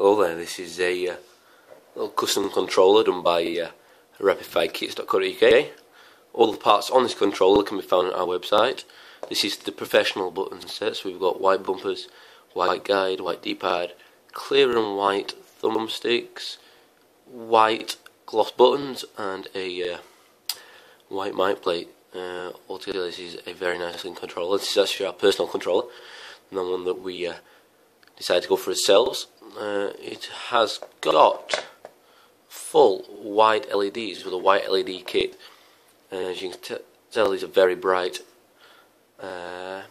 this is a uh, little custom controller done by uh, rapidfirekits.co.uk. All the parts on this controller can be found on our website. This is the professional button set, so we've got white bumpers, white guide, white D-pad, clear and white thumbsticks, white gloss buttons, and a uh, white mic plate. Uh, altogether, this is a very nice looking controller. This is actually our personal controller, the one that we uh, decided to go for ourselves. Uh, it has got full white LEDs with a white LED kit. Uh, as you can tell, these are very bright. Uh,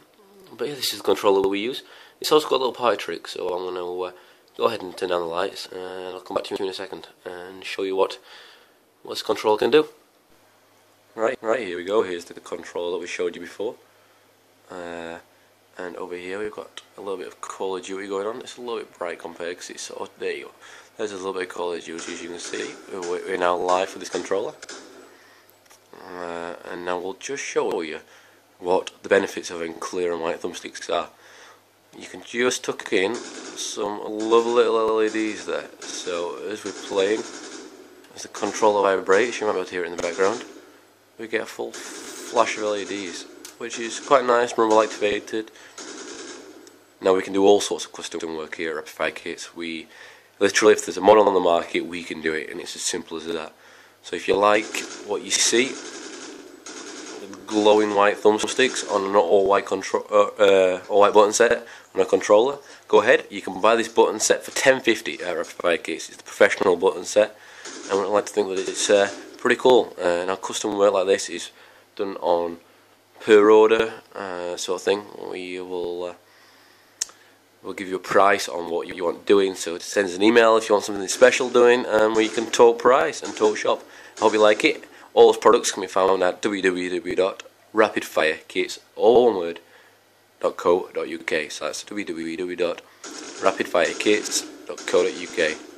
but yeah, this is the controller we use. It's also got a little party trick, so I'm going to uh, go ahead and turn down the lights, and I'll come back to you in a second and show you what, what this controller can do. Right, right, here we go. Here's the controller that we showed you before. And over here we've got a little bit of Call of Duty going on. It's a little bit bright compared because it's sort of, there you go. There's a little bit of Call of Duty as you can see. We're now live with this controller. Uh, and now we'll just show you what the benefits of having clear and white thumbsticks are. You can just tuck in some lovely little LEDs there. So as we're playing, as the controller vibrates, you might be able to hear it in the background we get a full flash of LEDs, which is quite nice, rumble activated. Now we can do all sorts of custom work here at Rapid Kits. We literally, if there's a model on the market, we can do it, and it's as simple as that. So if you like what you see, glowing white thumbsticks on an all-white control, uh, uh, all-white button set on a controller, go ahead. You can buy this button set for 10.50 at Rapid Kits. It's the professional button set, and I'd like to think that it's uh, pretty cool. Uh, now custom work like this is done on per order uh, sort of thing. We will uh, we'll give you a price on what you want doing. So send us an email if you want something special doing, and we can talk price and talk shop. I hope you like it. All those products can be found at www.rapidfirekits, all one word, .co.uk. So that's www.rapidfirekits.co.uk.